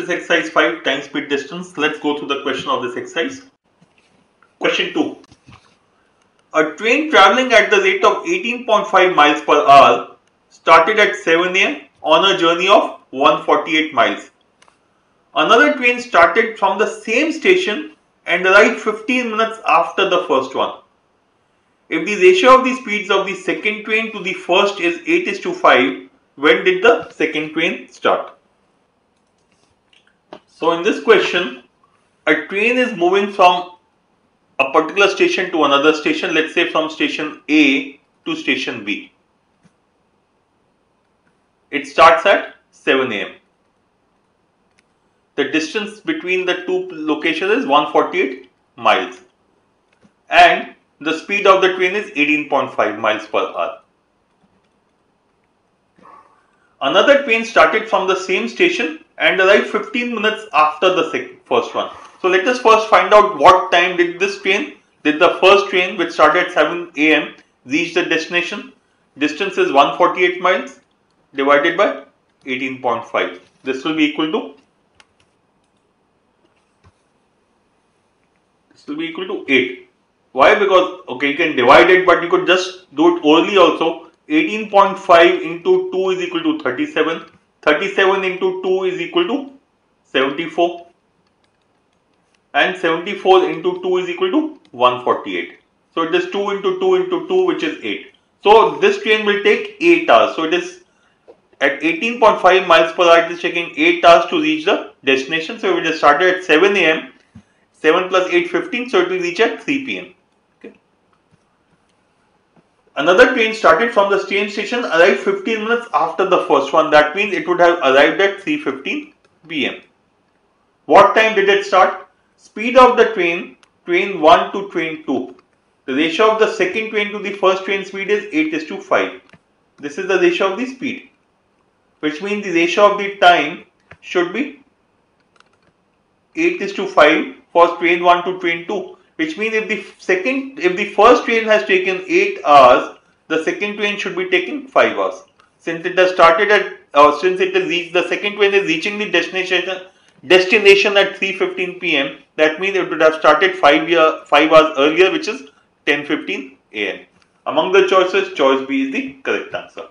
is exercise 5 time speed distance. Let's go through the question of this exercise. Question 2. A train traveling at the rate of 18.5 miles per hour started at 7 am on a journey of 148 miles. Another train started from the same station and arrived 15 minutes after the first one. If the ratio of the speeds of the second train to the first is 8 is to 5, when did the second train start? So in this question, a train is moving from a particular station to another station, let's say from station A to station B. It starts at 7 am. The distance between the two locations is 148 miles and the speed of the train is 18.5 miles per hour. Another train started from the same station and arrived 15 minutes after the first one. So let us first find out what time did this train, did the first train which started at 7 am reach the destination. Distance is 148 miles divided by 18.5. This will be equal to this will be equal to 8. Why? Because okay you can divide it but you could just do it orally also. 18.5 into 2 is equal to 37 37 into 2 is equal to 74 and 74 into 2 is equal to 148. So it is 2 into 2 into 2 which is 8. So this train will take 8 hours. So it is at 18.5 miles per hour it is taking 8 hours to reach the destination. So it will start at 7 am 7 plus 8 15 so it will reach at 3 pm. Another train started from the same station, arrived 15 minutes after the first one. That means it would have arrived at 3.15 pm. What time did it start? Speed of the train, train 1 to train 2. The ratio of the second train to the first train speed is 8 is to 5. This is the ratio of the speed. Which means the ratio of the time should be 8 is to 5 for train 1 to train 2 which means if the second if the first train has taken 8 hours the second train should be taking 5 hours. Since it has started at uh, since it has reached the second train is reaching the destination destination at 3:15 pm that means it would have started 5 year 5 hours earlier which is 10:15 am among the choices choice b is the correct answer